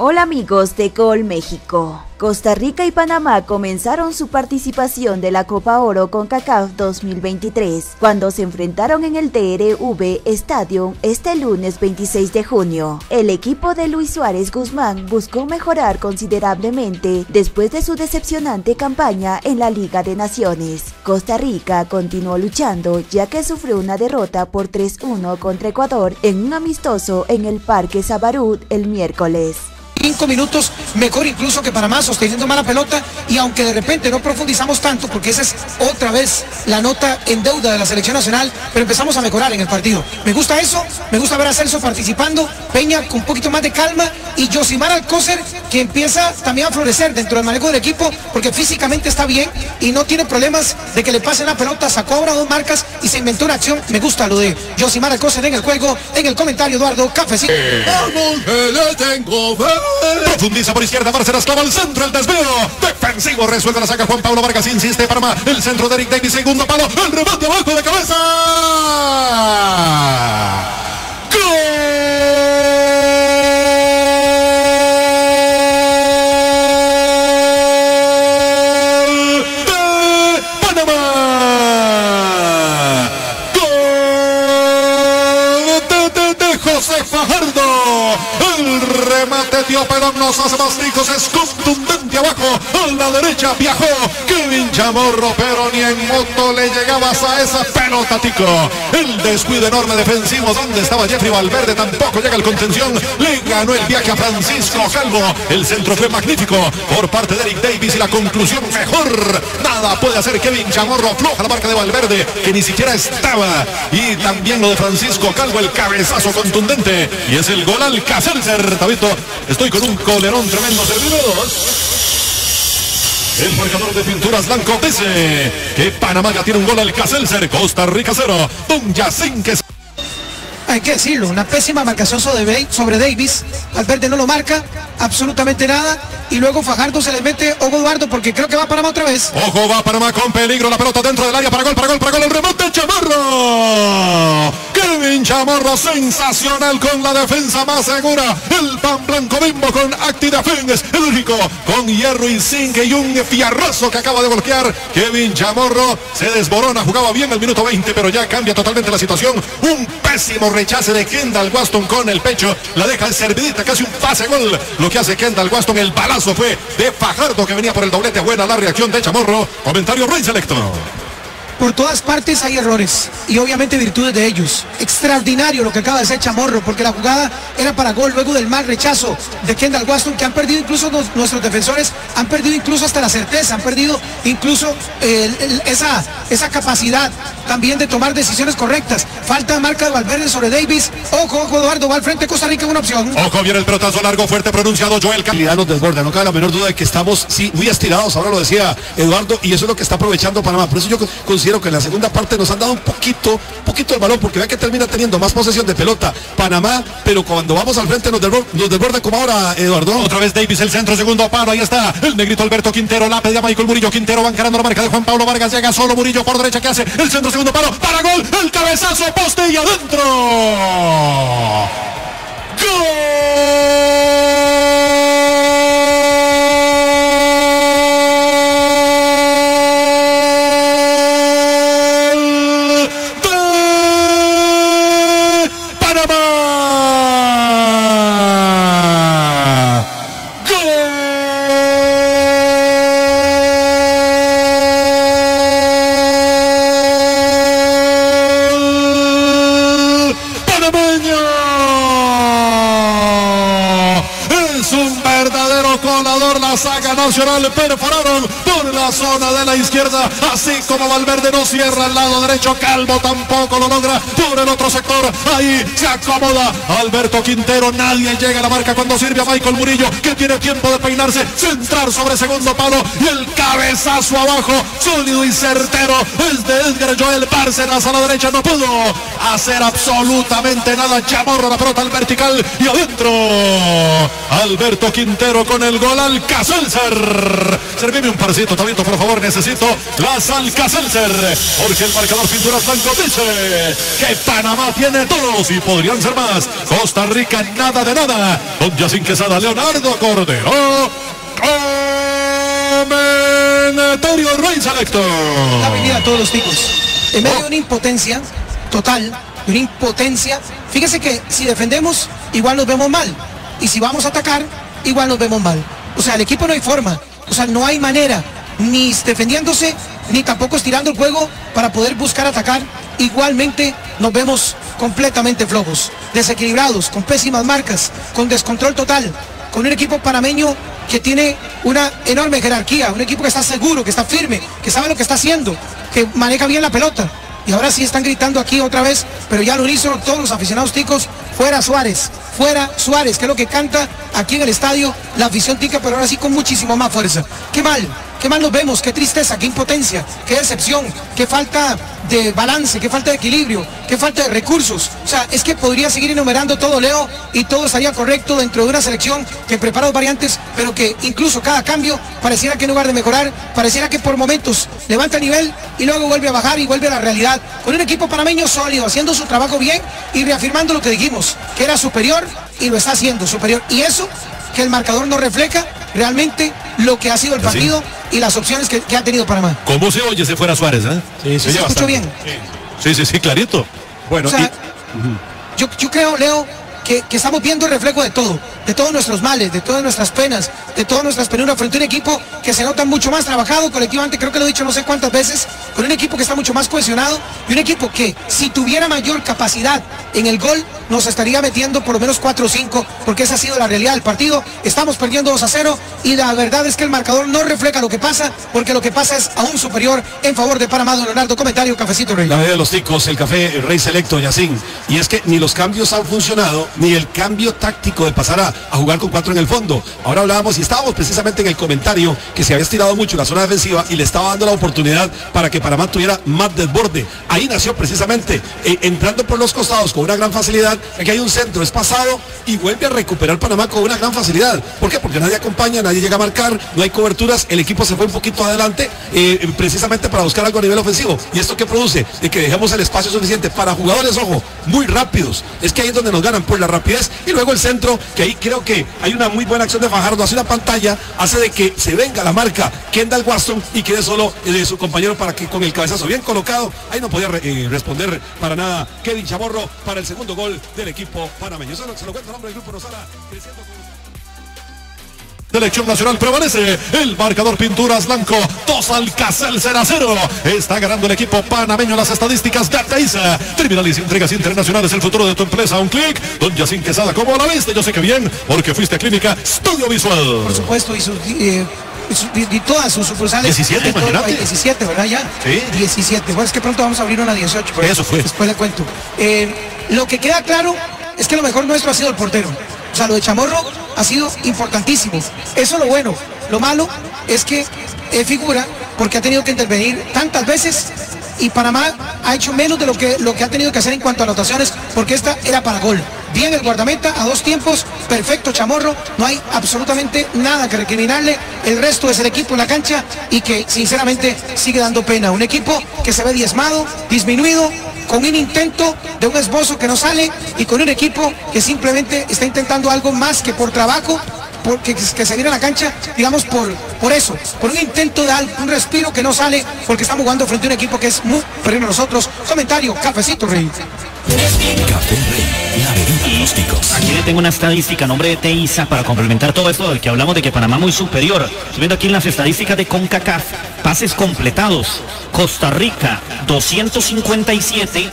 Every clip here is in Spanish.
Hola amigos de Gol México. Costa Rica y Panamá comenzaron su participación de la Copa Oro con CACAF 2023 cuando se enfrentaron en el DRV Stadium este lunes 26 de junio. El equipo de Luis Suárez Guzmán buscó mejorar considerablemente después de su decepcionante campaña en la Liga de Naciones. Costa Rica continuó luchando ya que sufrió una derrota por 3-1 contra Ecuador en un amistoso en el Parque Sabarut el miércoles cinco minutos mejor incluso que Panamá sosteniendo mala pelota y aunque de repente no profundizamos tanto porque esa es otra vez la nota en deuda de la selección nacional pero empezamos a mejorar en el partido. Me gusta eso me gusta ver a Celso participando Peña con un poquito más de calma y Josimar Alcócer que empieza también a florecer dentro del manejo del equipo porque físicamente está bien y no tiene problemas de que le pasen la pelota sacó ahora dos marcas y se inventó una acción. Me gusta lo de Josimar Alcócer en el juego en el comentario Eduardo Cafecito. Le tengo Profundiza por izquierda, Bárcenas clava al centro, el desvío. Defensivo, resuelve la saca Juan Pablo Vargas, insiste Parma. El centro de Eric Davis, segundo palo. El remate abajo de cabeza. Dio Perón, nos hace más ricos, es contundente abajo. A la derecha viajó Kevin Chamorro, pero ni en moto le llegabas a esa pelota, Tico. El descuido enorme defensivo, donde estaba Jeffrey Valverde, tampoco llega el contención. Le ganó el viaje a Francisco Calvo. El centro fue magnífico por parte de Eric Davis y la conclusión mejor. Nada puede hacer Kevin Chamorro, floja la marca de Valverde, que ni siquiera estaba. Y también lo de Francisco Calvo, el cabezazo contundente y es el gol al Caselser. Tabito, estoy con un colerón tremendo. Servido El marcador de pinturas blanco dice que Panamá ya tiene un gol al Caselser. Costa Rica cero. Don Yacín que hay que decirlo, una pésima marcación sobre Davis. Valverde no lo marca, absolutamente nada. Y luego Fajardo se le mete Hugo Eduardo porque creo que va Panamá otra vez. Ojo, va Panamá con peligro. La pelota dentro del área para gol, para gol, para gol. El remate Chamarro. Kevin Chamorro, sensacional con la defensa más segura. El pan blanco bimbo con Acti Defense, el único con hierro y zinc y un fierrazo que acaba de bloquear. Kevin Chamorro se desborona, jugaba bien el minuto 20, pero ya cambia totalmente la situación. Un pésimo rechace de Kendall Waston con el pecho. La deja el servidita, casi un pase gol. Lo que hace Kendall Waston, el balazo fue de Fajardo que venía por el doblete. Buena la reacción de Chamorro. Comentario Rey Selecto. Por todas partes hay errores y obviamente virtudes de ellos. Extraordinario lo que acaba de hacer Chamorro, porque la jugada era para gol luego del mal rechazo de Kendall Waston, que han perdido incluso nuestros defensores, han perdido incluso hasta la certeza, han perdido incluso esa, esa capacidad también de tomar decisiones correctas. Falta marca de Valverde sobre Davis. Ojo, ojo, Eduardo, va al frente Costa Rica, una opción. Ojo, viene el pelotazo largo, fuerte, pronunciado. Joel calidad nos desborda, no cabe la menor duda de que estamos, sí, muy estirados, ahora lo decía Eduardo, y eso es lo que está aprovechando Panamá. Por eso yo considero que en la segunda parte nos han dado un poquito, poquito el balón, porque ve que termina teniendo más posesión de pelota Panamá, pero cuando vamos al frente nos desborda, como ahora, Eduardo. Otra vez Davis, el centro, segundo paro, ahí está, el negrito Alberto Quintero, la pedía Michael Murillo, Quintero va encarando la marca de Juan Pablo Vargas, llega solo Murillo por derecha, que hace? El centro, segundo paro, para gol, el cabezazo, poste y adentro. ¡Gol! Nacional perforaron por la zona de la izquierda, así como Valverde no cierra el lado derecho, Calvo tampoco lo logra por el otro sector, ahí se acomoda Alberto Quintero, nadie llega a la marca cuando sirve a Michael Murillo, que tiene tiempo de peinarse, centrar sobre segundo palo y el cabezazo abajo, sólido y certero, es de Edgar Joel Bárcenas a la derecha, no pudo hacer absolutamente nada, Chamorro la pelota al vertical y adentro, Alberto Quintero con el gol al Caselser. Alcácer. Servime un parcito, Tabito, por favor, necesito las Alcacelser. Porque el marcador Pinturas Blanco dice que Panamá tiene todos y podrían ser más. Costa Rica, nada de nada. Don Yacín Quesada, Leonardo Cordero. Comentario Rey Selecto. La venida a todos los ticos. En medio de una impotencia total, de una impotencia. Fíjese que si defendemos, igual nos vemos mal. Y si vamos a atacar, igual nos vemos mal. O sea, el equipo no hay forma. O sea, no hay manera, ni defendiéndose, ni tampoco estirando el juego para poder buscar atacar. Igualmente nos vemos completamente flojos, desequilibrados, con pésimas marcas, con descontrol total, con un equipo panameño que tiene una enorme jerarquía, un equipo que está seguro, que está firme, que sabe lo que está haciendo, que maneja bien la pelota. Y ahora sí están gritando aquí otra vez, pero ya lo hizo todos los aficionados ticos, fuera Suárez, fuera Suárez, que es lo que canta aquí en el estadio la afición tica, pero ahora sí con muchísimo más fuerza. Qué mal, qué mal nos vemos, qué tristeza, qué impotencia, qué decepción, qué falta de balance, qué falta de equilibrio, qué falta de recursos. O sea, es que podría seguir enumerando todo, Leo, y todo estaría correcto dentro de una selección que prepara dos variantes, pero que incluso cada cambio pareciera que en lugar de mejorar, pareciera que por momentos levanta el nivel y luego vuelve a bajar y vuelve a la realidad. Con un equipo panameño sólido, haciendo su trabajo bien y reafirmando lo que dijimos, que era superior y lo está haciendo superior. Y eso que el marcador no refleja realmente lo que ha sido el partido y las opciones que, que ha tenido Panamá. ¿Cómo se oye si fuera Suárez? Eh? Sí, ¿Se escuchó bien? Sí, sí, sí, clarito. Bueno, O sea, y- yo, yo creo, Leo, que, que estamos viendo el reflejo de todo, de todos nuestros males, de todas nuestras penas, de todas nuestras penuras frente a un equipo que se nota mucho más trabajado colectivamente, creo que lo he dicho no sé cuántas veces, con un equipo que está mucho más cohesionado y un equipo que si tuviera mayor capacidad en el gol nos estaría metiendo por lo menos 4 o 5, porque esa ha sido la realidad del partido. Estamos perdiendo 2 a 0 y la verdad es que el marcador no refleja lo que pasa, porque lo que pasa es aún superior en favor de Panamá, don Leonardo. Comentario, cafecito, Rey. La medida de los ticos, el café Rey Selecto, Yacín. Y es que ni los cambios han funcionado, ni el cambio táctico de pasar a, a jugar con cuatro en el fondo. Ahora hablábamos y estábamos precisamente en el comentario que se había estirado mucho la zona defensiva y le estaba dando la oportunidad para que Panamá tuviera más desborde. Ahí nació precisamente, eh, entrando por los costados con una gran facilidad. Aquí hay un centro, es pasado y vuelve a recuperar Panamá con una gran facilidad. ¿Por qué? Porque nadie acompaña, nadie llega a marcar, no hay coberturas, el equipo se fue un poquito adelante eh, precisamente para buscar algo a nivel ofensivo. ¿Y esto qué produce? De que dejemos el espacio suficiente para jugadores, ojo, muy rápidos. Es que ahí es donde nos ganan por la rapidez y luego el centro, que ahí creo que hay una muy buena acción de Fajardo, hace una pantalla, hace de que se venga la marca Kendall Waston y quede solo eh, de su compañero para que con el cabezazo bien colocado, ahí no podía eh, responder para nada Kevin Chamorro para el segundo gol del equipo panameño. Se lo cuento el nombre del grupo creciendo Selección Nacional prevalece. El marcador Pinturas Blanco. Dos Alcacel 0 a 0. Está ganando el equipo panameño las estadísticas de Teiza. Terminales y entregas internacionales. El futuro de tu empresa. Un clic. Don Yacín Quesada. ¿Cómo la viste? Yo sé que bien. Porque fuiste a Clínica Estudio Visual. por supuesto, y, sus, eh, y todas sus sucursales. 17, en todo el imagínate. país. 17, ¿verdad? Ya. Sí. 17. Bueno, es que pronto vamos a abrir una 18. pero Eso fue. Después le cuento. Eh, lo que queda claro es que lo mejor nuestro ha sido el portero. Sea, lo de Chamorro ha sido importantísimo. Eso es lo bueno. Lo malo es que figura porque ha tenido que intervenir tantas veces y Panamá ha hecho menos de lo que, lo que ha tenido que hacer en cuanto a anotaciones porque esta era para gol. Bien el guardameta a dos tiempos, perfecto Chamorro, no hay absolutamente nada que recriminarle. El resto es el equipo en la cancha y que sinceramente sigue dando pena. Un equipo que se ve diezmado, disminuido, con un intento de un esbozo que no sale y con un equipo que simplemente está intentando algo más que por trabajo, porque que se viene a la cancha, digamos, por, por eso, por un intento de algo, un respiro que no sale, porque estamos jugando frente a un equipo que es muy superior a nosotros. Comentario, cafecito, Rey. Tengo una estadística a nombre de Teiza para complementar todo esto del que hablamos de que Panamá muy superior. Viendo aquí en las estadísticas de CONCACAF, pases completados. Costa Rica 257,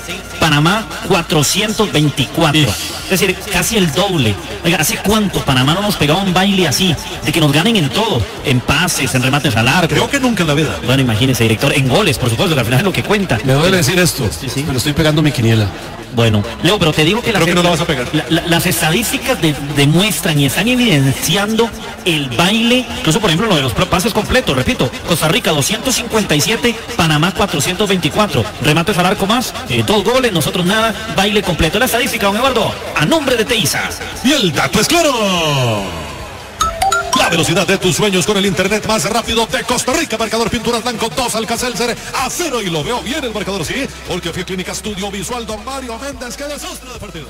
Panamá 424. Es decir, casi el doble. Oiga, ¿hace cuánto Panamá no nos pegaba un baile así? De que nos ganen en todo, en pases, en remates al arco. Creo que nunca en la vida. Bueno, imagínese, director, en goles, por supuesto, que al final es lo que cuenta. Me duele decir esto, sí. pero estoy pegando mi quiniela. Bueno, Leo, pero te digo que, las, que no la vas a pegar. la- la- las estadísticas de- demuestran y están evidenciando el baile, incluso por ejemplo lo de los pases completos, repito, Costa Rica 257, Panamá 424, remates al arco más, eh, dos goles, nosotros nada, baile completo. La estadística, don Eduardo, a nombre de Teiza. Y el dato es claro. La velocidad de tus sueños con el internet más rápido de Costa Rica. Marcador Pinturas Blanco 2, Alcacelser a cero. Y lo veo bien el marcador, sí. Porque fui Clínica Estudio Visual, don Mario Méndez. Que desastre de partido.